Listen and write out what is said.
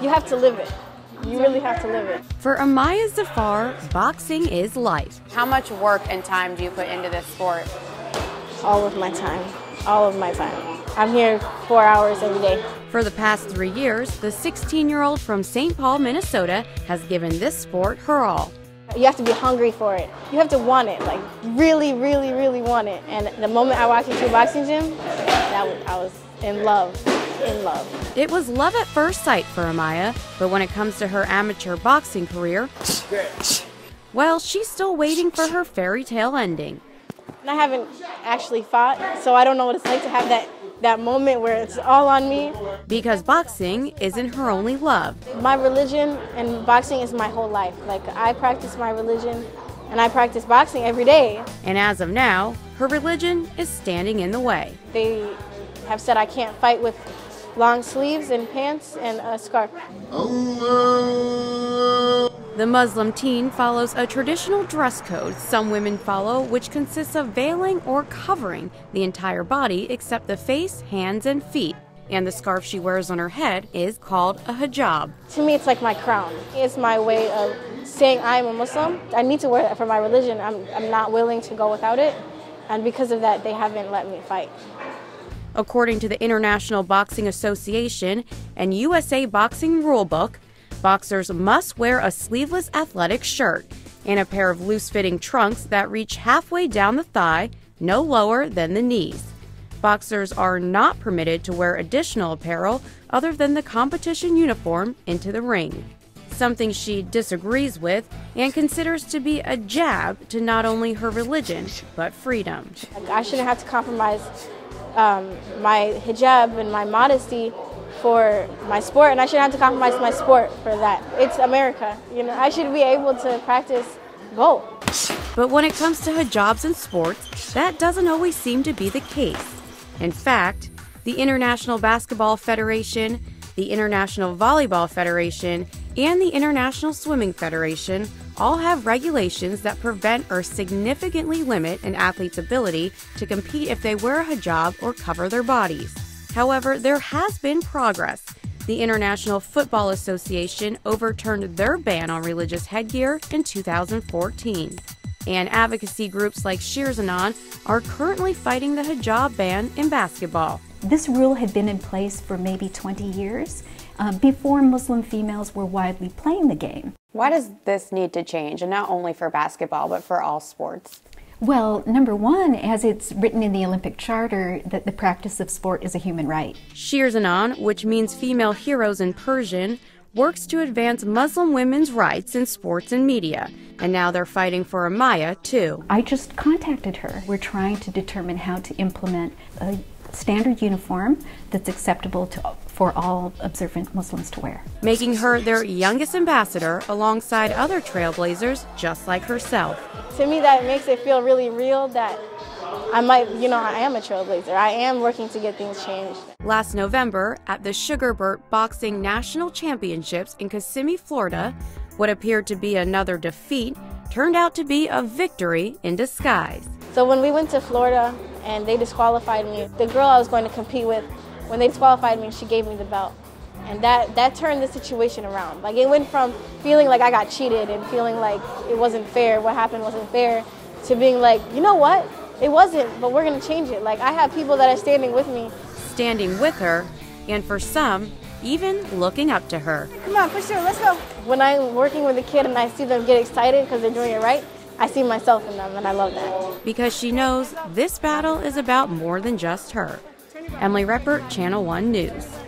you have to live it. You really have to live it. For Amaiya Zafar, boxing is life. How much work and time do you put into this sport? All of my time. All of my time. I'm here four hours every day. For the past three years, the 16 year old from St. Paul, Minnesota, has given this sport her all. You have to be hungry for it. You have to want it, like really, really, really want it. And the moment I walked into a boxing gym, that was, I was in love, in love. It was love at first sight for Amaiya, but when it comes to her amateur boxing career, well, she's still waiting for her fairy tale ending. And I haven't actually fought, so I don't know what it's like to have that that moment where it's all on me. Because boxing isn't her only love. My religion and boxing is my whole life. Like I practice my religion and I practice boxing every day. And as of now, her religion is standing in the way. They have said I can't fight with long sleeves and pants and a scarf. The Muslim teen follows a traditional dress code some women follow, which consists of veiling or covering the entire body except the face, hands, and feet. And the scarf she wears on her head is called a hijab. To me, it's like my crown. It's my way of saying I'm a Muslim. I need to wear that for my religion. I'm, I'm not willing to go without it. And because of that, they haven't let me fight. According to the International Boxing Association and USA Boxing Rulebook, boxers must wear a sleeveless athletic shirt and a pair of loose fitting trunks that reach halfway down the thigh, no lower than the knees. Boxers are not permitted to wear additional apparel other than the competition uniform into the ring. Something she disagrees with and considers to be a jab to not only her religion, but freedom. I shouldn't have to compromise um, my hijab and my modesty for my sport, and I shouldn't have to compromise my sport for that. It's America, you know. I should be able to practice both. But when it comes to hijabs and sports, that doesn't always seem to be the case. In fact, the International Basketball Federation, the International Volleyball Federation, and the International Swimming Federation all have regulations that prevent or significantly limit an athlete's ability to compete if they wear a hijab or cover their bodies. However, there has been progress. The International Football Association overturned their ban on religious headgear in 2014. And advocacy groups like Shirzanan are currently fighting the hijab ban in basketball. This rule had been in place for maybe 20 years uh, before Muslim females were widely playing the game. Why does this need to change, and not only for basketball, but for all sports? Well, number one, as it's written in the Olympic Charter, that the practice of sport is a human right. Shirzanan, which means female heroes in Persian, works to advance Muslim women's rights in sports and media. And now they're fighting for Amaiya, too. I just contacted her. We're trying to determine how to implement a standard uniform that's acceptable to, for all observant Muslims to wear. Making her their youngest ambassador alongside other trailblazers just like herself. To me, that makes it feel really real that I might, you know, I am a trailblazer. I am working to get things changed. Last November, at the Sugar Bert Boxing National Championships in Kissimmee, Florida, what appeared to be another defeat turned out to be a victory in disguise. So when we went to Florida and they disqualified me, the girl I was going to compete with, when they disqualified me, she gave me the belt. And that, that turned the situation around. Like it went from feeling like I got cheated and feeling like it wasn't fair, what happened wasn't fair, to being like, you know what? It wasn't, but we're gonna change it. Like I have people that are standing with me. Standing with her, and for some, even looking up to her. Come on, push through, let's go. When I'm working with a kid and I see them get excited because they're doing it right, I see myself in them and I love that. Because she knows this battle is about more than just her. Emily Reppert, Channel 1 News.